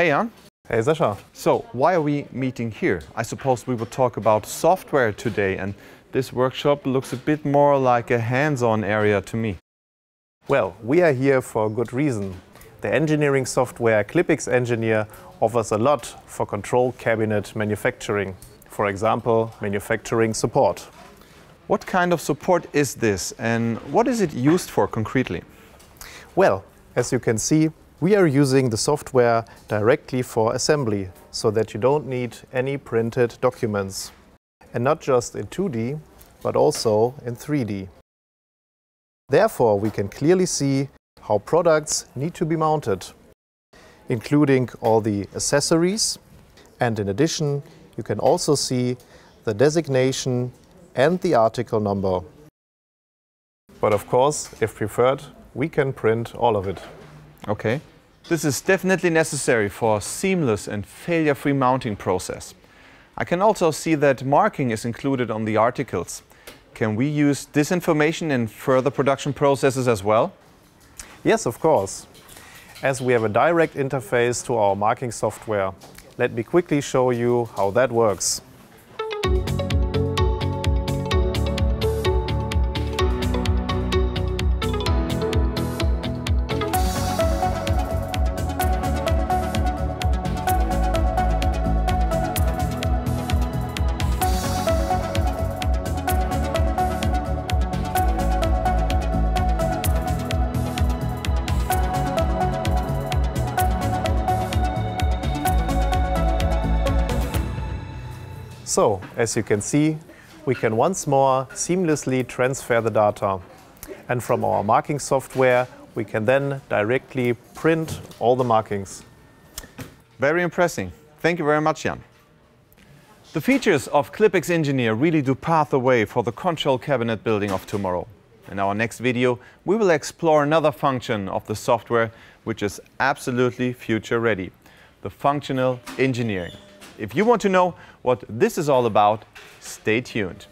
Hey, Jan. Hey, Sascha. So, why are we meeting here? I suppose we will talk about software today, and this workshop looks a bit more like a hands-on area to me. Well, we are here for a good reason. The engineering software ClipX Engineer offers a lot for control cabinet manufacturing. For example, manufacturing support. What kind of support is this, and what is it used for concretely? Well, as you can see, we are using the software directly for assembly, so that you don't need any printed documents. And not just in 2D, but also in 3D. Therefore, we can clearly see how products need to be mounted, including all the accessories. And in addition, you can also see the designation and the article number. But of course, if preferred, we can print all of it. Okay. This is definitely necessary for a seamless and failure-free mounting process. I can also see that marking is included on the articles. Can we use this information in further production processes as well? Yes, of course. As we have a direct interface to our marking software, let me quickly show you how that works. So, as you can see, we can once more seamlessly transfer the data. And from our marking software, we can then directly print all the markings. Very impressive. Thank you very much, Jan. The features of ClipX Engineer really do path the way for the control cabinet building of tomorrow. In our next video, we will explore another function of the software which is absolutely future ready, the functional engineering. If you want to know what this is all about, stay tuned.